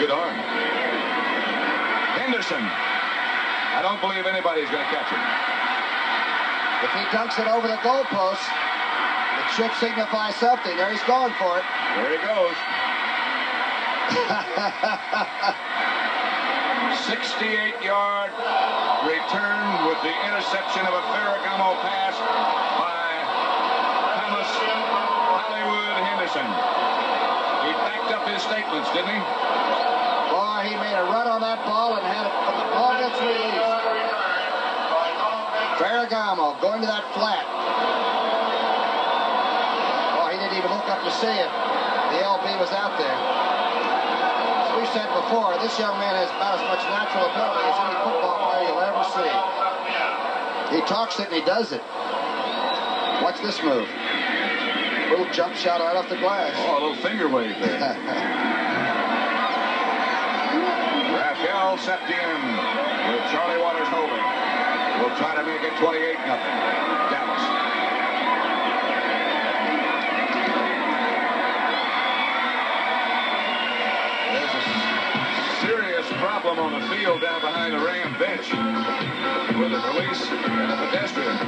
good arm. Henderson. I don't believe anybody's going to catch him. If he dunks it over the goalpost, it should signify something. There he's going for it. There he goes. 68-yard return with the interception of a Ferragamo pass by Thomas Hollywood Henderson. He backed up his statements, didn't he? Boy, he made a run on that ball and had it from the ball gets released. Ferragamo going to that flat. Oh, he didn't even look up to see it. The LB was out there. As we said before, this young man has about as much natural ability as any football player you'll ever see. He talks it and he does it. Watch this move. Little jump shot right off the glass. Oh, a little finger wave there. Rafael Septien with Charlie. Will try to make it 28 nothing. Dallas. There's a serious problem on the field down behind the Ram bench with a police and a pedestrian.